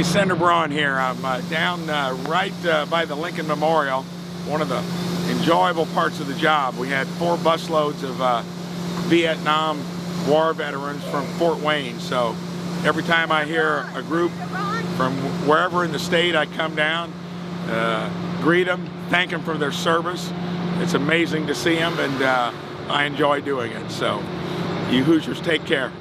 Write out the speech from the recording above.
Andy Senator Braun here. I'm uh, down uh, right uh, by the Lincoln Memorial, one of the enjoyable parts of the job. We had four busloads of uh, Vietnam War veterans from Fort Wayne. So every time I hear a group from wherever in the state, I come down, uh, greet them, thank them for their service. It's amazing to see them, and uh, I enjoy doing it. So you Hoosiers, take care.